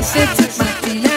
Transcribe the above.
I said to my feet.